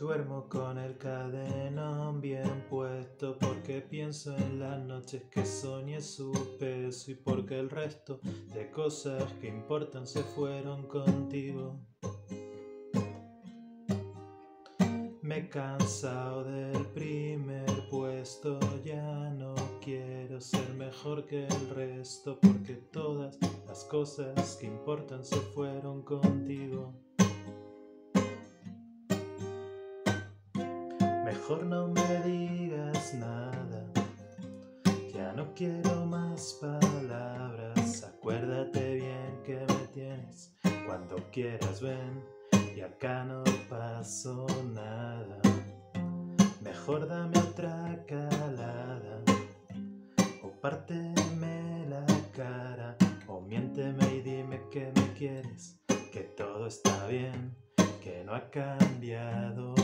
Duermo con el cadenón bien puesto porque pienso en las noches que soñé su peso y porque el resto de cosas que importan se fueron contigo. Me he cansado del primer puesto, ya no quiero ser mejor que el resto porque todas las cosas que importan se fueron contigo. Mejor no me digas nada, ya no quiero más palabras. Acuérdate bien que me tienes cuando quieras, ven. Y acá no pasó nada. Mejor dame otra calada, o párteme la cara, o miénteme y dime que me quieres, que todo está bien, que no ha cambiado